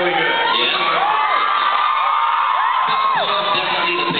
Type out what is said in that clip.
really good. Yeah.